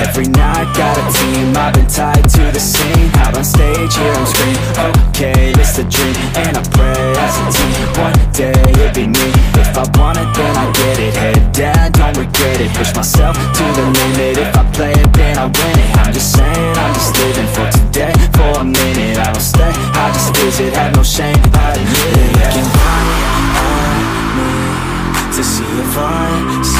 Every night, got a team. I've been tied to the scene. Out on stage, here I'm screaming Okay, it's a dream. And I pray as a team One day, it'll be me. If I want it, then I get it. Head down, don't regret it. Push myself to the limit. If I play it, then I win it. I'm just saying, I'm just living for today. For a minute, I don't stay. I just visit, have no shame I admit it Looking right me To see if I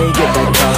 finally get that call,